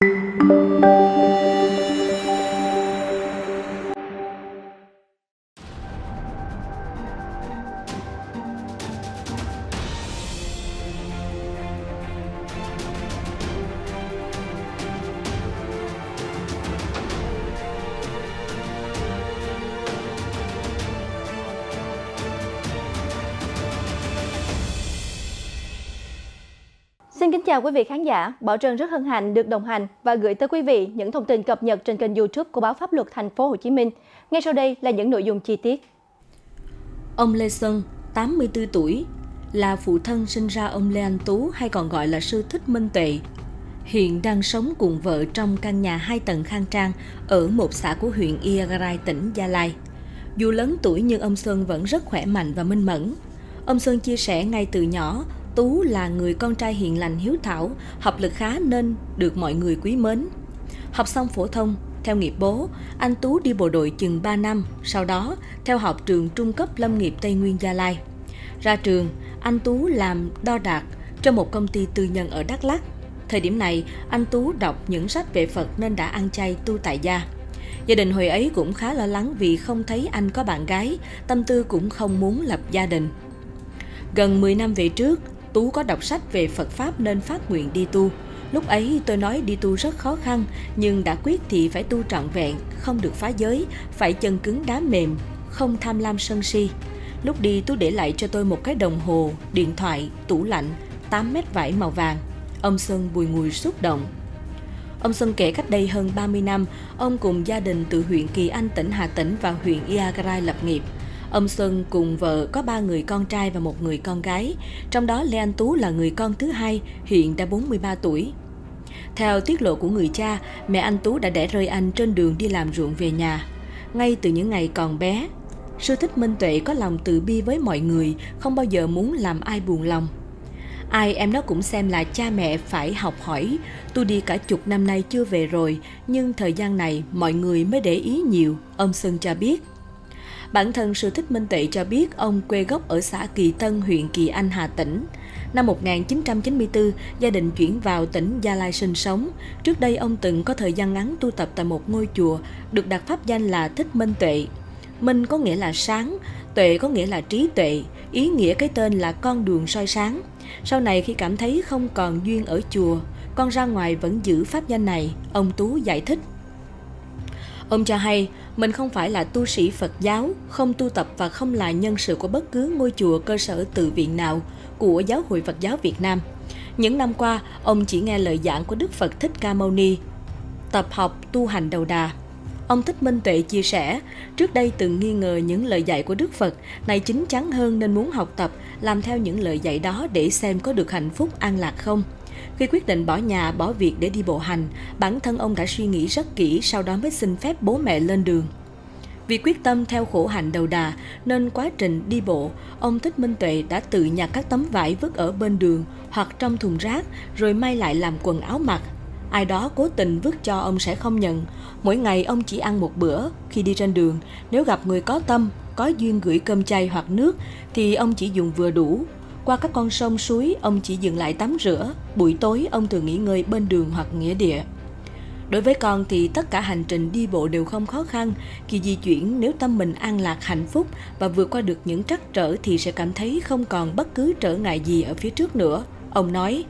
Xin kính chào quý vị khán giả. Bảo Trân rất hân hạnh được đồng hành và gửi tới quý vị những thông tin cập nhật trên kênh YouTube của báo Pháp luật Thành phố Hồ Chí Minh. Ngay sau đây là những nội dung chi tiết. Ông Lê Sơn, 84 tuổi, là phụ thân sinh ra ông Lê Anh Tú hay còn gọi là sư thích Minh Tuệ. Hiện đang sống cùng vợ trong căn nhà hai tầng khang trang ở một xã của huyện Iagrai, tỉnh Gia Lai. Dù lớn tuổi nhưng ông Sơn vẫn rất khỏe mạnh và minh mẫn. Ông Sơn chia sẻ ngay từ nhỏ, Tú là người con trai hiền lành hiếu thảo, học lực khá nên được mọi người quý mến. Học xong phổ thông, theo nghiệp bố, anh Tú đi bộ đội chừng 3 năm, sau đó theo học trường trung cấp lâm nghiệp Tây Nguyên Gia Lai. Ra trường, anh Tú làm đo đạc cho một công ty tư nhân ở Đắk Lắk. Thời điểm này, anh Tú đọc những sách về Phật nên đã ăn chay tu tại gia. Gia đình hồi ấy cũng khá lo lắng vì không thấy anh có bạn gái, tâm tư cũng không muốn lập gia đình. Gần 10 năm về trước, Tú có đọc sách về Phật Pháp nên phát nguyện đi tu. Lúc ấy tôi nói đi tu rất khó khăn, nhưng đã quyết thì phải tu trọn vẹn, không được phá giới, phải chân cứng đá mềm, không tham lam sân si. Lúc đi Tú để lại cho tôi một cái đồng hồ, điện thoại, tủ lạnh, 8 mét vải màu vàng. Ông sơn bùi ngùi xúc động. Ông sơn kể cách đây hơn 30 năm, ông cùng gia đình từ huyện Kỳ Anh, tỉnh Hà Tĩnh và huyện Iagrai lập nghiệp. Ông Xuân cùng vợ có ba người con trai và một người con gái, trong đó Lê Anh Tú là người con thứ hai, hiện đã 43 tuổi. Theo tiết lộ của người cha, mẹ anh Tú đã đẻ rơi anh trên đường đi làm ruộng về nhà. Ngay từ những ngày còn bé, sư thích Minh Tuệ có lòng từ bi với mọi người, không bao giờ muốn làm ai buồn lòng. Ai em nó cũng xem là cha mẹ phải học hỏi. Tôi đi cả chục năm nay chưa về rồi, nhưng thời gian này mọi người mới để ý nhiều, ông sơn cho biết. Bản thân Sư Thích Minh Tuệ cho biết ông quê gốc ở xã Kỳ Tân, huyện Kỳ Anh, Hà Tĩnh. Năm 1994, gia đình chuyển vào tỉnh Gia Lai sinh sống. Trước đây ông từng có thời gian ngắn tu tập tại một ngôi chùa, được đặt pháp danh là Thích Minh Tuệ. Minh có nghĩa là sáng, tuệ có nghĩa là trí tuệ, ý nghĩa cái tên là con đường soi sáng. Sau này khi cảm thấy không còn duyên ở chùa, con ra ngoài vẫn giữ pháp danh này, ông Tú giải thích. Ông cho hay, mình không phải là tu sĩ Phật giáo, không tu tập và không là nhân sự của bất cứ ngôi chùa cơ sở tự viện nào của Giáo hội Phật giáo Việt Nam. Những năm qua, ông chỉ nghe lời giảng của Đức Phật Thích Ca Mâu Ni, tập học tu hành đầu đà. Ông Thích Minh Tuệ chia sẻ, trước đây từng nghi ngờ những lời dạy của Đức Phật, này chính chắn hơn nên muốn học tập, làm theo những lời dạy đó để xem có được hạnh phúc an lạc không. Khi quyết định bỏ nhà, bỏ việc để đi bộ hành, bản thân ông đã suy nghĩ rất kỹ sau đó mới xin phép bố mẹ lên đường. Vì quyết tâm theo khổ hạnh đầu đà, nên quá trình đi bộ, ông Thích Minh Tuệ đã tự nhặt các tấm vải vứt ở bên đường hoặc trong thùng rác rồi may lại làm quần áo mặc. Ai đó cố tình vứt cho ông sẽ không nhận. Mỗi ngày ông chỉ ăn một bữa. Khi đi trên đường, nếu gặp người có tâm, có duyên gửi cơm chay hoặc nước thì ông chỉ dùng vừa đủ. Qua các con sông suối, ông chỉ dừng lại tắm rửa. Buổi tối, ông thường nghỉ ngơi bên đường hoặc nghĩa địa. Đối với con thì tất cả hành trình đi bộ đều không khó khăn. Khi di chuyển, nếu tâm mình an lạc, hạnh phúc và vượt qua được những trắc trở thì sẽ cảm thấy không còn bất cứ trở ngại gì ở phía trước nữa. Ông nói,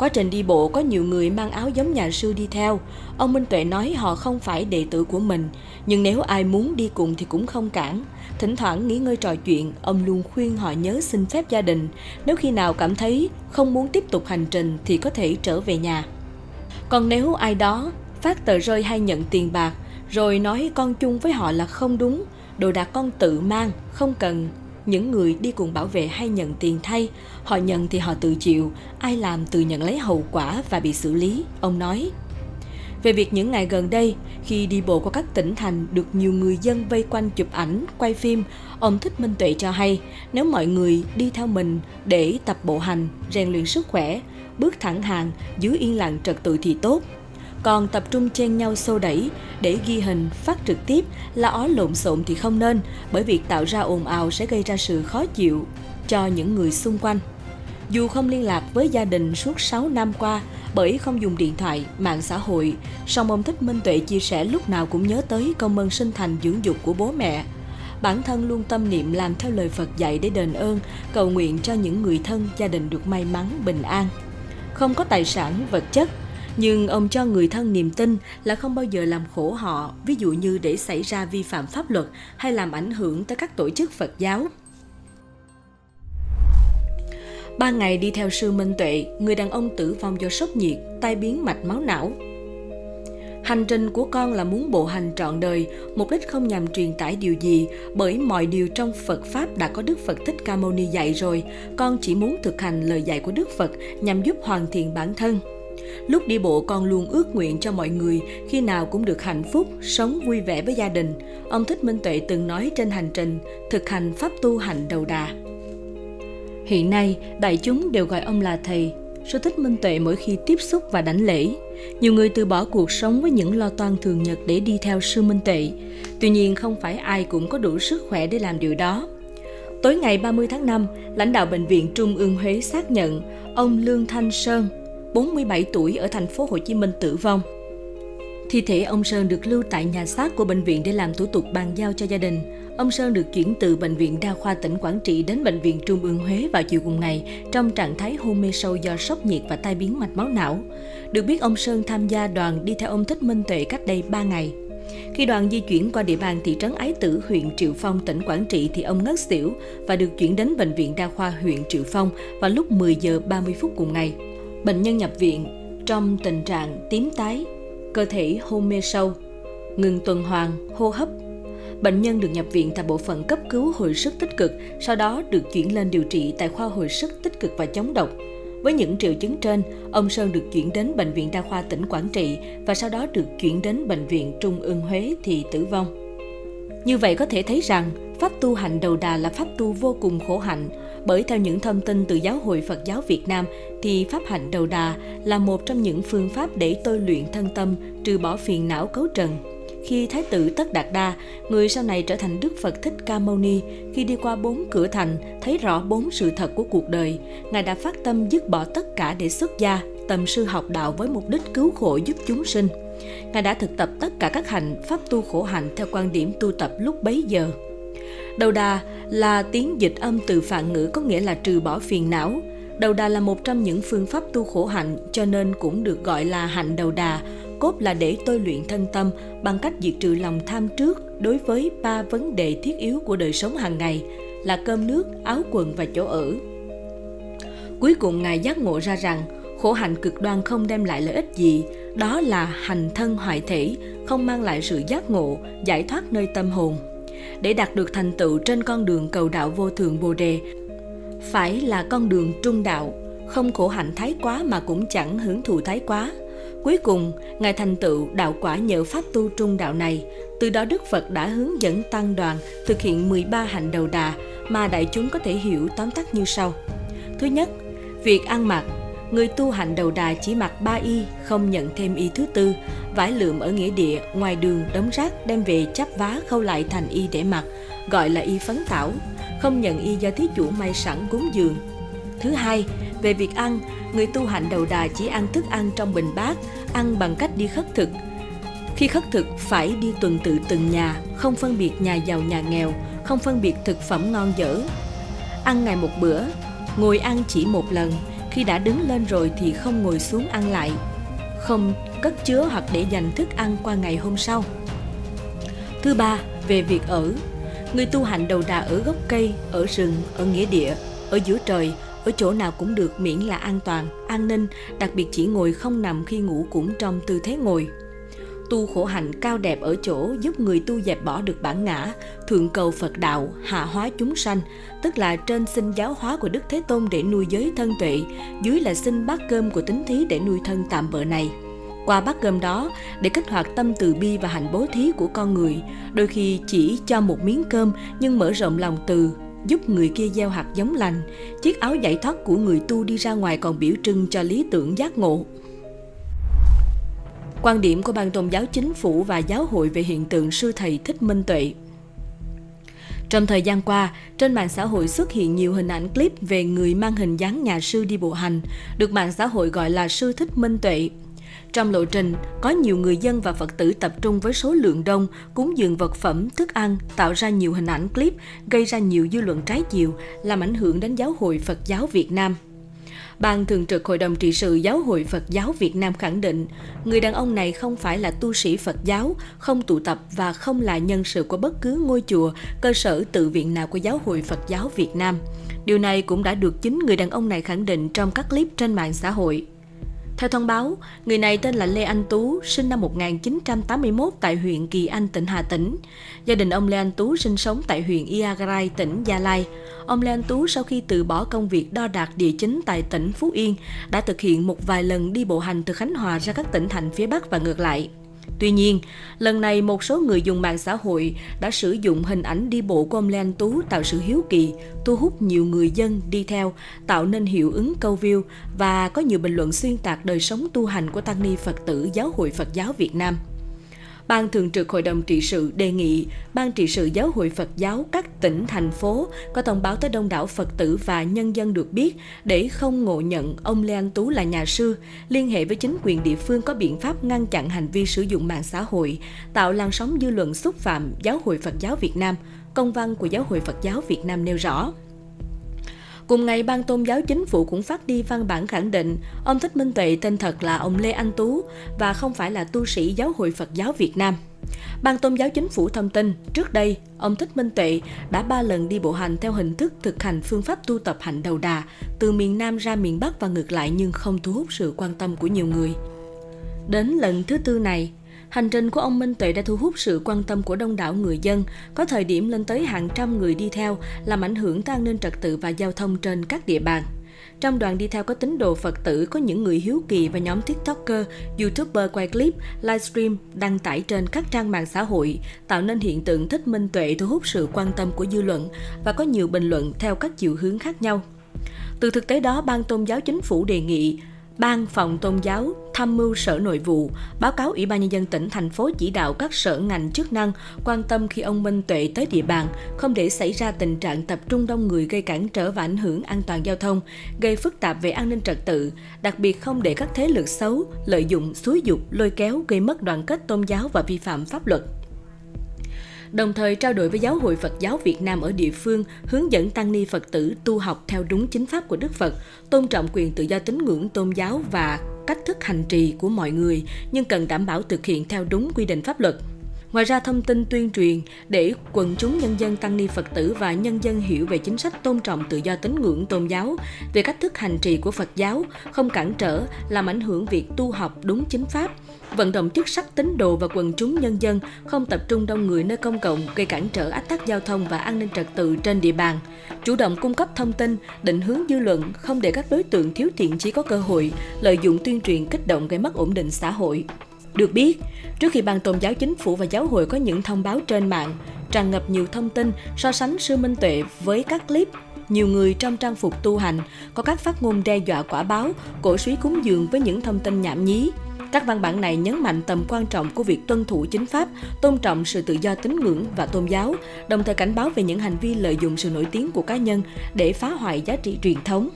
Quá trình đi bộ có nhiều người mang áo giống nhà sư đi theo. Ông Minh Tuệ nói họ không phải đệ tử của mình, nhưng nếu ai muốn đi cùng thì cũng không cản. Thỉnh thoảng nghỉ ngơi trò chuyện, ông luôn khuyên họ nhớ xin phép gia đình. Nếu khi nào cảm thấy không muốn tiếp tục hành trình thì có thể trở về nhà. Còn nếu ai đó phát tờ rơi hay nhận tiền bạc, rồi nói con chung với họ là không đúng, đồ đạc con tự mang, không cần những người đi cùng bảo vệ hay nhận tiền thay, họ nhận thì họ tự chịu, ai làm tự nhận lấy hậu quả và bị xử lý, ông nói. Về việc những ngày gần đây, khi đi bộ qua các tỉnh thành được nhiều người dân vây quanh chụp ảnh, quay phim, ông Thích Minh Tuệ cho hay, nếu mọi người đi theo mình để tập bộ hành, rèn luyện sức khỏe, bước thẳng hàng, giữ yên lặng trật tự thì tốt, còn tập trung chen nhau xô đẩy để ghi hình phát trực tiếp là ó lộn xộn thì không nên bởi việc tạo ra ồn ào sẽ gây ra sự khó chịu cho những người xung quanh. Dù không liên lạc với gia đình suốt 6 năm qua bởi không dùng điện thoại, mạng xã hội, song ông Thích Minh Tuệ chia sẻ lúc nào cũng nhớ tới công ơn sinh thành dưỡng dục của bố mẹ. Bản thân luôn tâm niệm làm theo lời Phật dạy để đền ơn, cầu nguyện cho những người thân, gia đình được may mắn, bình an. Không có tài sản, vật chất, nhưng ông cho người thân niềm tin là không bao giờ làm khổ họ, ví dụ như để xảy ra vi phạm pháp luật hay làm ảnh hưởng tới các tổ chức Phật giáo. Ba ngày đi theo sư Minh Tuệ, người đàn ông tử vong do sốc nhiệt, tai biến mạch máu não. Hành trình của con là muốn bộ hành trọn đời, mục đích không nhằm truyền tải điều gì, bởi mọi điều trong Phật Pháp đã có Đức Phật Thích Ca Mâu Ni dạy rồi, con chỉ muốn thực hành lời dạy của Đức Phật nhằm giúp hoàn thiện bản thân. Lúc đi bộ con luôn ước nguyện cho mọi người khi nào cũng được hạnh phúc, sống vui vẻ với gia đình. Ông Thích Minh Tuệ từng nói trên hành trình thực hành pháp tu hành đầu đà. Hiện nay, đại chúng đều gọi ông là thầy. Sư Thích Minh Tuệ mỗi khi tiếp xúc và đảnh lễ, nhiều người từ bỏ cuộc sống với những lo toan thường nhật để đi theo sư Minh Tuệ. Tuy nhiên không phải ai cũng có đủ sức khỏe để làm điều đó. Tối ngày 30 tháng 5, lãnh đạo bệnh viện Trung ương Huế xác nhận ông Lương Thanh Sơn, 47 tuổi ở thành phố Hồ Chí Minh tử vong. Thi thể ông Sơn được lưu tại nhà xác của bệnh viện để làm thủ tục bàn giao cho gia đình. Ông Sơn được chuyển từ Bệnh viện Đa khoa tỉnh Quảng Trị đến Bệnh viện Trung ương Huế vào chiều cùng ngày trong trạng thái hôn mê sâu do sốc nhiệt và tai biến mạch máu não. Được biết ông Sơn tham gia đoàn đi theo ông Thích Minh Tuệ cách đây 3 ngày. Khi đoàn di chuyển qua địa bàn thị trấn Ái Tử, huyện Triệu Phong, tỉnh Quảng Trị thì ông ngất xỉu và được chuyển đến Bệnh viện Đa khoa huyện Triệu Phong vào lúc 10 giờ 30 phút cùng ngày. Bệnh nhân nhập viện trong tình trạng tím tái, cơ thể hôn mê sâu, ngừng tuần hoàn, hô hấp. Bệnh nhân được nhập viện tại bộ phận cấp cứu hồi sức tích cực, sau đó được chuyển lên điều trị tại khoa hồi sức tích cực và chống độc. Với những triệu chứng trên, ông Sơn được chuyển đến Bệnh viện Đa khoa tỉnh Quảng Trị và sau đó được chuyển đến Bệnh viện Trung ương Huế thì tử vong. Như vậy có thể thấy rằng, pháp tu hành đầu đà là pháp tu vô cùng khổ hạnh, bởi theo những thông tin từ Giáo hội Phật giáo Việt Nam thì pháp hạnh đầu đà là một trong những phương pháp để tôi luyện thân tâm, trừ bỏ phiền não cấu trần. Khi Thái tử Tất Đạt Đa, người sau này trở thành Đức Phật Thích Ca Mâu Ni, khi đi qua bốn cửa thành, thấy rõ bốn sự thật của cuộc đời, Ngài đã phát tâm dứt bỏ tất cả để xuất gia, tầm sư học đạo với mục đích cứu khổ giúp chúng sinh. Ngài đã thực tập tất cả các hành pháp tu khổ hạnh theo quan điểm tu tập lúc bấy giờ. Đầu đà là tiếng dịch âm từ phạn ngữ có nghĩa là trừ bỏ phiền não. Đầu đà là một trong những phương pháp tu khổ hạnh cho nên cũng được gọi là hạnh đầu đà, cốt là để tôi luyện thân tâm bằng cách diệt trừ lòng tham trước đối với ba vấn đề thiết yếu của đời sống hàng ngày là cơm nước, áo quần và chỗ ở. Cuối cùng Ngài giác ngộ ra rằng khổ hạnh cực đoan không đem lại lợi ích gì, đó là hành thân hoại thể, không mang lại sự giác ngộ, giải thoát nơi tâm hồn để đạt được thành tựu trên con đường cầu đạo vô thường bồ đề phải là con đường trung đạo không khổ hạnh thái quá mà cũng chẳng hưởng thụ thái quá cuối cùng ngài thành tựu đạo quả nhờ pháp tu trung đạo này. Từ đó đức phật đã hướng dẫn tăng đoàn thực hiện 13 hạnh đầu đà mà đại chúng có thể hiểu tóm tắt như sau. Thứ nhất việc ăn mặc. Người tu hành đầu đà chỉ mặc ba y, không nhận thêm y thứ tư, vải lượm ở nghĩa địa, ngoài đường đống rác đem về chắp vá khâu lại thành y để mặc, gọi là y phấn tảo, không nhận y do thí chủ may sẵn cúng dường. Thứ hai, về việc ăn, người tu hành đầu đà chỉ ăn thức ăn trong bình bát, ăn bằng cách đi khất thực. Khi khất thực phải đi tuần tự từng nhà, không phân biệt nhà giàu nhà nghèo, không phân biệt thực phẩm ngon dở. Ăn ngày một bữa, ngồi ăn chỉ một lần, khi đã đứng lên rồi thì không ngồi xuống ăn lại không cất chứa hoặc để dành thức ăn qua ngày hôm sau thứ ba về việc ở người tu hành đầu đà ở gốc cây ở rừng ở nghĩa địa ở giữa trời ở chỗ nào cũng được miễn là an toàn an ninh đặc biệt chỉ ngồi không nằm khi ngủ cũng trong tư thế ngồi tu khổ hạnh cao đẹp ở chỗ giúp người tu dẹp bỏ được bản ngã, thượng cầu Phật đạo, hạ hóa chúng sanh, tức là trên sinh giáo hóa của Đức Thế Tôn để nuôi giới thân tuệ, dưới là xin bát cơm của tính thí để nuôi thân tạm bợ này. Qua bát cơm đó, để kích hoạt tâm từ bi và hạnh bố thí của con người, đôi khi chỉ cho một miếng cơm nhưng mở rộng lòng từ, giúp người kia gieo hạt giống lành. Chiếc áo giải thoát của người tu đi ra ngoài còn biểu trưng cho lý tưởng giác ngộ. Quan điểm của Ban Tôn giáo Chính phủ và Giáo hội về hiện tượng sư thầy Thích Minh Tuệ Trong thời gian qua, trên mạng xã hội xuất hiện nhiều hình ảnh clip về người mang hình dáng nhà sư đi bộ hành, được mạng xã hội gọi là sư thích minh tuệ. Trong lộ trình, có nhiều người dân và Phật tử tập trung với số lượng đông, cúng dường vật phẩm, thức ăn, tạo ra nhiều hình ảnh clip, gây ra nhiều dư luận trái chiều, làm ảnh hưởng đến giáo hội Phật giáo Việt Nam. Ban Thường trực Hội đồng trị sự Giáo hội Phật giáo Việt Nam khẳng định, người đàn ông này không phải là tu sĩ Phật giáo, không tụ tập và không là nhân sự của bất cứ ngôi chùa, cơ sở tự viện nào của Giáo hội Phật giáo Việt Nam. Điều này cũng đã được chính người đàn ông này khẳng định trong các clip trên mạng xã hội. Theo thông báo, người này tên là Lê Anh Tú, sinh năm 1981 tại huyện Kỳ Anh, tỉnh Hà Tĩnh. Gia đình ông Lê Anh Tú sinh sống tại huyện Iagrai, tỉnh Gia Lai. Ông Lê Anh Tú sau khi từ bỏ công việc đo đạc địa chính tại tỉnh Phú Yên, đã thực hiện một vài lần đi bộ hành từ Khánh Hòa ra các tỉnh thành phía Bắc và ngược lại. Tuy nhiên, lần này một số người dùng mạng xã hội đã sử dụng hình ảnh đi bộ của ông Lê Anh Tú tạo sự hiếu kỳ, thu hút nhiều người dân đi theo, tạo nên hiệu ứng câu view và có nhiều bình luận xuyên tạc đời sống tu hành của tăng ni Phật tử Giáo hội Phật giáo Việt Nam. Ban Thường trực Hội đồng trị sự đề nghị Ban trị sự Giáo hội Phật giáo các tỉnh, thành phố có thông báo tới đông đảo Phật tử và nhân dân được biết để không ngộ nhận ông Lê Anh Tú là nhà sư, liên hệ với chính quyền địa phương có biện pháp ngăn chặn hành vi sử dụng mạng xã hội, tạo làn sóng dư luận xúc phạm Giáo hội Phật giáo Việt Nam, công văn của Giáo hội Phật giáo Việt Nam nêu rõ. Cùng ngày, Ban Tôn giáo Chính phủ cũng phát đi văn bản khẳng định ông Thích Minh Tuệ tên thật là ông Lê Anh Tú và không phải là tu sĩ Giáo hội Phật giáo Việt Nam. Ban Tôn giáo Chính phủ thông tin, trước đây, ông Thích Minh Tuệ đã ba lần đi bộ hành theo hình thức thực hành phương pháp tu tập hạnh đầu đà, từ miền Nam ra miền Bắc và ngược lại nhưng không thu hút sự quan tâm của nhiều người. Đến lần thứ tư này, Hành trình của ông Minh Tuệ đã thu hút sự quan tâm của đông đảo người dân, có thời điểm lên tới hàng trăm người đi theo, làm ảnh hưởng tới an ninh trật tự và giao thông trên các địa bàn. Trong đoàn đi theo có tín đồ Phật tử, có những người hiếu kỳ và nhóm TikToker, YouTuber quay clip, livestream, đăng tải trên các trang mạng xã hội, tạo nên hiện tượng thích minh tuệ thu hút sự quan tâm của dư luận và có nhiều bình luận theo các chiều hướng khác nhau. Từ thực tế đó, Ban Tôn giáo Chính phủ đề nghị Ban phòng tôn giáo tham mưu Sở Nội vụ, báo cáo Ủy ban Nhân dân tỉnh, thành phố chỉ đạo các sở ngành chức năng quan tâm khi ông Minh Tuệ tới địa bàn, không để xảy ra tình trạng tập trung đông người gây cản trở và ảnh hưởng an toàn giao thông, gây phức tạp về an ninh trật tự, đặc biệt không để các thế lực xấu lợi dụng, xúi dục, lôi kéo gây mất đoàn kết tôn giáo và vi phạm pháp luật đồng thời trao đổi với Giáo hội Phật giáo Việt Nam ở địa phương, hướng dẫn tăng ni Phật tử tu học theo đúng chính pháp của Đức Phật, tôn trọng quyền tự do tín ngưỡng tôn giáo và cách thức hành trì của mọi người, nhưng cần đảm bảo thực hiện theo đúng quy định pháp luật. Ngoài ra thông tin tuyên truyền để quần chúng nhân dân tăng ni Phật tử và nhân dân hiểu về chính sách tôn trọng tự do tín ngưỡng tôn giáo, về cách thức hành trì của Phật giáo, không cản trở, làm ảnh hưởng việc tu học đúng chính pháp, vận động chức sắc tín đồ và quần chúng nhân dân không tập trung đông người nơi công cộng gây cản trở ách tắc giao thông và an ninh trật tự trên địa bàn, chủ động cung cấp thông tin, định hướng dư luận, không để các đối tượng thiếu thiện chí có cơ hội lợi dụng tuyên truyền kích động gây mất ổn định xã hội. Được biết, trước khi Ban Tôn giáo Chính phủ và Giáo hội có những thông báo trên mạng, tràn ngập nhiều thông tin so sánh sư Minh Tuệ với các clip nhiều người trong trang phục tu hành có các phát ngôn đe dọa quả báo, cổ suý cúng dường với những thông tin nhảm nhí. Các văn bản này nhấn mạnh tầm quan trọng của việc tuân thủ chính pháp, tôn trọng sự tự do tín ngưỡng và tôn giáo, đồng thời cảnh báo về những hành vi lợi dụng sự nổi tiếng của cá nhân để phá hoại giá trị truyền thống.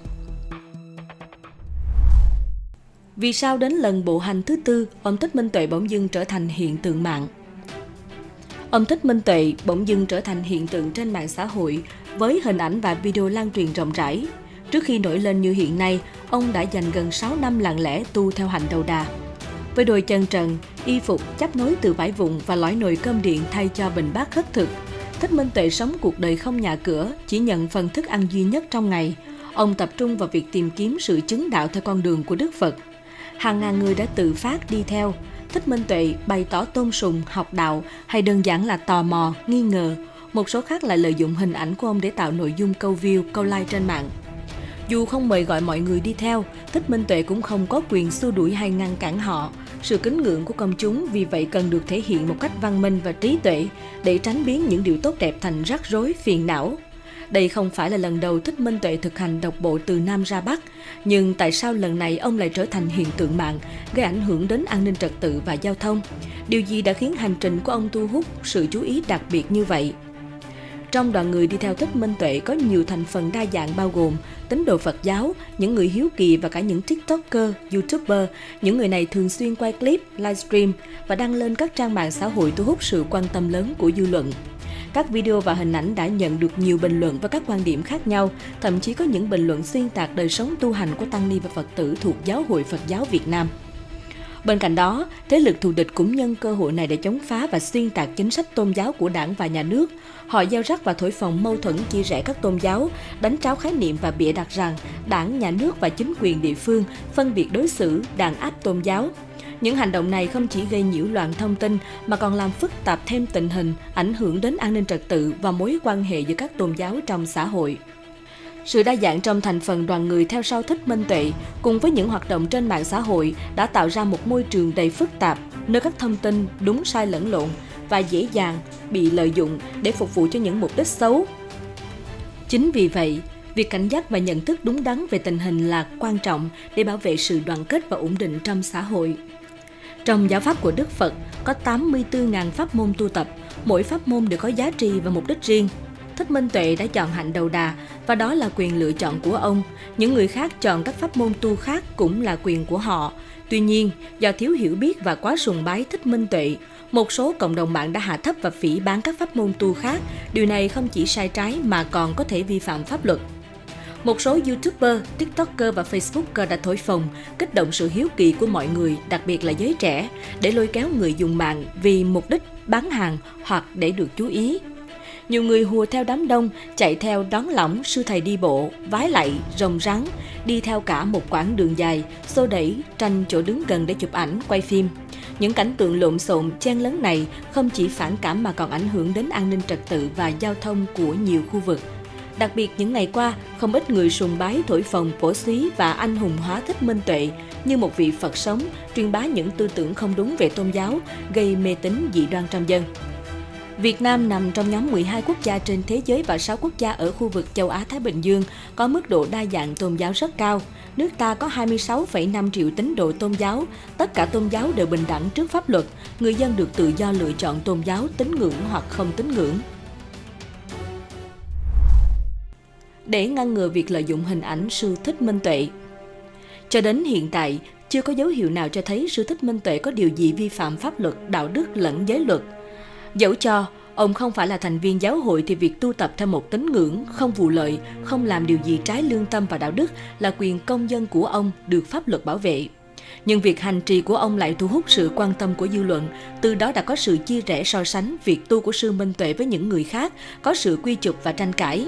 Vì sao đến lần bộ hành thứ tư, ông Thích Minh Tuệ bỗng dưng trở thành hiện tượng mạng? Ông Thích Minh Tuệ bỗng dưng trở thành hiện tượng trên mạng xã hội với hình ảnh và video lan truyền rộng rãi. Trước khi nổi lên như hiện nay, ông đã dành gần 6 năm lặng lẽ tu theo hành đầu đà. Với đôi chân trần, y phục chấp nối từ vải vụn và lõi nồi cơm điện thay cho bình bát khất thực, Thích Minh Tuệ sống cuộc đời không nhà cửa, chỉ nhận phần thức ăn duy nhất trong ngày. Ông tập trung vào việc tìm kiếm sự chứng đạo theo con đường của Đức Phật – hàng ngàn người đã tự phát đi theo. Thích Minh Tuệ bày tỏ tôn sùng, học đạo hay đơn giản là tò mò, nghi ngờ. Một số khác lại lợi dụng hình ảnh của ông để tạo nội dung câu view, câu like trên mạng. Dù không mời gọi mọi người đi theo, Thích Minh Tuệ cũng không có quyền xua đuổi hay ngăn cản họ. Sự kính ngưỡng của công chúng vì vậy cần được thể hiện một cách văn minh và trí tuệ để tránh biến những điều tốt đẹp thành rắc rối, phiền não. Đây không phải là lần đầu Thích Minh Tuệ thực hành độc bộ từ Nam ra Bắc, nhưng tại sao lần này ông lại trở thành hiện tượng mạng, gây ảnh hưởng đến an ninh trật tự và giao thông? Điều gì đã khiến hành trình của ông thu hút sự chú ý đặc biệt như vậy? trong đoàn người đi theo thích minh tuệ có nhiều thành phần đa dạng bao gồm tín đồ Phật giáo, những người hiếu kỳ và cả những tiktoker, youtuber. Những người này thường xuyên quay clip, livestream và đăng lên các trang mạng xã hội thu hút sự quan tâm lớn của dư luận. Các video và hình ảnh đã nhận được nhiều bình luận và các quan điểm khác nhau, thậm chí có những bình luận xuyên tạc đời sống tu hành của tăng ni và Phật tử thuộc Giáo hội Phật giáo Việt Nam. Bên cạnh đó, thế lực thù địch cũng nhân cơ hội này để chống phá và xuyên tạc chính sách tôn giáo của đảng và nhà nước. Họ gieo rắc và thổi phồng mâu thuẫn chia rẽ các tôn giáo, đánh tráo khái niệm và bịa đặt rằng đảng, nhà nước và chính quyền địa phương phân biệt đối xử, đàn áp tôn giáo. Những hành động này không chỉ gây nhiễu loạn thông tin mà còn làm phức tạp thêm tình hình, ảnh hưởng đến an ninh trật tự và mối quan hệ giữa các tôn giáo trong xã hội. Sự đa dạng trong thành phần đoàn người theo sau thích minh tuệ cùng với những hoạt động trên mạng xã hội đã tạo ra một môi trường đầy phức tạp nơi các thông tin đúng sai lẫn lộn và dễ dàng bị lợi dụng để phục vụ cho những mục đích xấu. Chính vì vậy, việc cảnh giác và nhận thức đúng đắn về tình hình là quan trọng để bảo vệ sự đoàn kết và ổn định trong xã hội. Trong giáo pháp của Đức Phật có 84.000 pháp môn tu tập, mỗi pháp môn đều có giá trị và mục đích riêng. Thích Minh Tuệ đã chọn hạnh đầu đà và đó là quyền lựa chọn của ông. Những người khác chọn các pháp môn tu khác cũng là quyền của họ. Tuy nhiên, do thiếu hiểu biết và quá sùng bái Thích Minh Tuệ, một số cộng đồng mạng đã hạ thấp và phỉ bán các pháp môn tu khác. Điều này không chỉ sai trái mà còn có thể vi phạm pháp luật. Một số YouTuber, TikToker và Facebooker đã thổi phồng, kích động sự hiếu kỳ của mọi người, đặc biệt là giới trẻ, để lôi kéo người dùng mạng vì mục đích bán hàng hoặc để được chú ý. Nhiều người hùa theo đám đông, chạy theo đón lỏng sư thầy đi bộ, vái lạy, rồng rắn, đi theo cả một quãng đường dài, xô đẩy, tranh chỗ đứng gần để chụp ảnh, quay phim. Những cảnh tượng lộn xộn, chen lấn này không chỉ phản cảm mà còn ảnh hưởng đến an ninh trật tự và giao thông của nhiều khu vực. Đặc biệt những ngày qua, không ít người sùng bái thổi phồng, cổ suý và anh hùng hóa thích minh tuệ như một vị Phật sống, truyền bá những tư tưởng không đúng về tôn giáo, gây mê tín dị đoan trong dân. Việt Nam nằm trong nhóm 12 quốc gia trên thế giới và 6 quốc gia ở khu vực châu Á-Thái Bình Dương có mức độ đa dạng tôn giáo rất cao. Nước ta có 26,5 triệu tín đồ tôn giáo, tất cả tôn giáo đều bình đẳng trước pháp luật, người dân được tự do lựa chọn tôn giáo tín ngưỡng hoặc không tín ngưỡng. Để ngăn ngừa việc lợi dụng hình ảnh sư Thích Minh Tuệ Cho đến hiện tại, chưa có dấu hiệu nào cho thấy sư Thích Minh Tuệ có điều gì vi phạm pháp luật, đạo đức lẫn giới luật – Dẫu cho ông không phải là thành viên giáo hội thì việc tu tập theo một tín ngưỡng, không vụ lợi, không làm điều gì trái lương tâm và đạo đức là quyền công dân của ông được pháp luật bảo vệ. Nhưng việc hành trì của ông lại thu hút sự quan tâm của dư luận, từ đó đã có sự chia rẽ so sánh việc tu của sư Minh Tuệ với những người khác, có sự quy chụp và tranh cãi.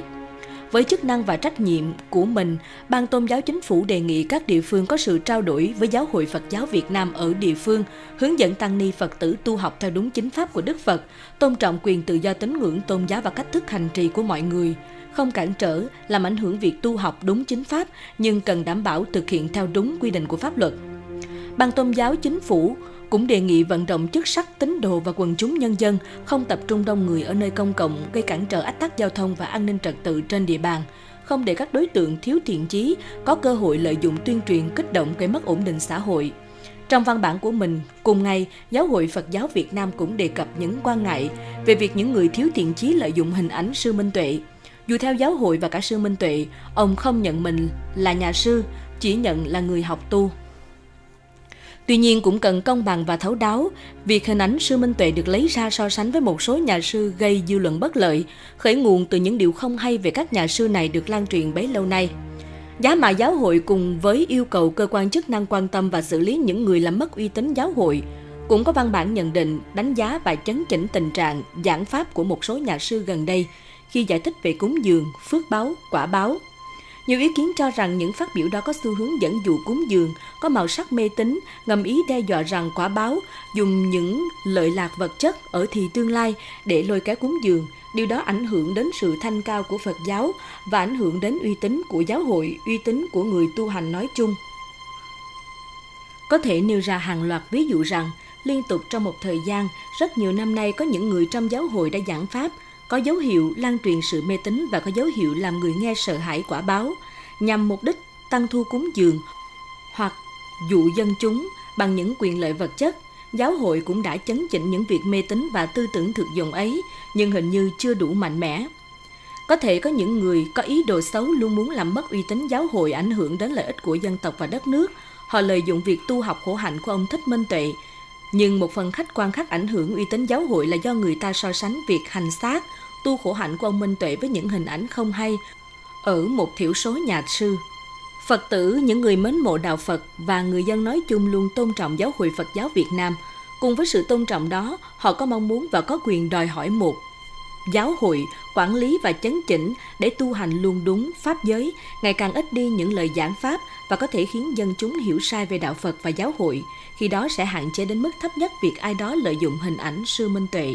Với chức năng và trách nhiệm của mình, Ban Tôn giáo Chính phủ đề nghị các địa phương có sự trao đổi với Giáo hội Phật giáo Việt Nam ở địa phương, hướng dẫn tăng ni Phật tử tu học theo đúng chính pháp của Đức Phật, tôn trọng quyền tự do tín ngưỡng tôn giáo và cách thức hành trì của mọi người, không cản trở, làm ảnh hưởng việc tu học đúng chính pháp, nhưng cần đảm bảo thực hiện theo đúng quy định của pháp luật. Ban Tôn giáo Chính phủ cũng đề nghị vận động chức sắc tín đồ và quần chúng nhân dân không tập trung đông người ở nơi công cộng gây cản trở ách tắc giao thông và an ninh trật tự trên địa bàn, không để các đối tượng thiếu thiện chí có cơ hội lợi dụng tuyên truyền kích động gây mất ổn định xã hội. Trong văn bản của mình, cùng ngày, Giáo hội Phật giáo Việt Nam cũng đề cập những quan ngại về việc những người thiếu thiện chí lợi dụng hình ảnh sư Minh Tuệ. Dù theo giáo hội và cả sư Minh Tuệ, ông không nhận mình là nhà sư, chỉ nhận là người học tu. Tuy nhiên cũng cần công bằng và thấu đáo, việc hình ảnh sư Minh Tuệ được lấy ra so sánh với một số nhà sư gây dư luận bất lợi, khởi nguồn từ những điều không hay về các nhà sư này được lan truyền bấy lâu nay. Giá mà giáo hội cùng với yêu cầu cơ quan chức năng quan tâm và xử lý những người làm mất uy tín giáo hội, cũng có văn bản nhận định, đánh giá và chấn chỉnh tình trạng giảng pháp của một số nhà sư gần đây khi giải thích về cúng dường, phước báo, quả báo, nhiều ý kiến cho rằng những phát biểu đó có xu hướng dẫn dụ cúng dường, có màu sắc mê tín, ngầm ý đe dọa rằng quả báo dùng những lợi lạc vật chất ở thì tương lai để lôi kéo cúng dường. Điều đó ảnh hưởng đến sự thanh cao của Phật giáo và ảnh hưởng đến uy tín của giáo hội, uy tín của người tu hành nói chung. Có thể nêu ra hàng loạt ví dụ rằng, liên tục trong một thời gian, rất nhiều năm nay có những người trong giáo hội đã giảng pháp – có dấu hiệu lan truyền sự mê tín và có dấu hiệu làm người nghe sợ hãi quả báo nhằm mục đích tăng thu cúng dường hoặc dụ dân chúng bằng những quyền lợi vật chất giáo hội cũng đã chấn chỉnh những việc mê tín và tư tưởng thực dụng ấy, nhưng hình như chưa đủ mạnh mẽ Có thể có những người có ý đồ xấu luôn muốn làm mất uy tín giáo hội ảnh hưởng đến lợi ích của dân tộc và đất nước. Họ lợi dụng việc tu học khổ hạnh của ông Thích Minh Tuệ. Nhưng một phần khách quan khác ảnh hưởng uy tín giáo hội là do người ta so sánh việc hành xác, tu khổ hạnh của ông Minh Tuệ với những hình ảnh không hay ở một thiểu số nhà sư. Phật tử, những người mến mộ đạo Phật và người dân nói chung luôn tôn trọng giáo hội Phật giáo Việt Nam. Cùng với sự tôn trọng đó, họ có mong muốn và có quyền đòi hỏi một giáo hội quản lý và chấn chỉnh để tu hành luôn đúng pháp giới, ngày càng ít đi những lời giảng pháp và có thể khiến dân chúng hiểu sai về đạo Phật và giáo hội, khi đó sẽ hạn chế đến mức thấp nhất việc ai đó lợi dụng hình ảnh sư minh tuệ.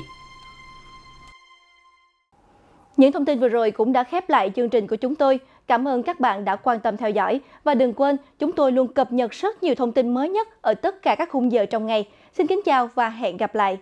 Những thông tin vừa rồi cũng đã khép lại chương trình của chúng tôi. Cảm ơn các bạn đã quan tâm theo dõi và đừng quên chúng tôi luôn cập nhật rất nhiều thông tin mới nhất ở tất cả các khung giờ trong ngày. Xin kính chào và hẹn gặp lại.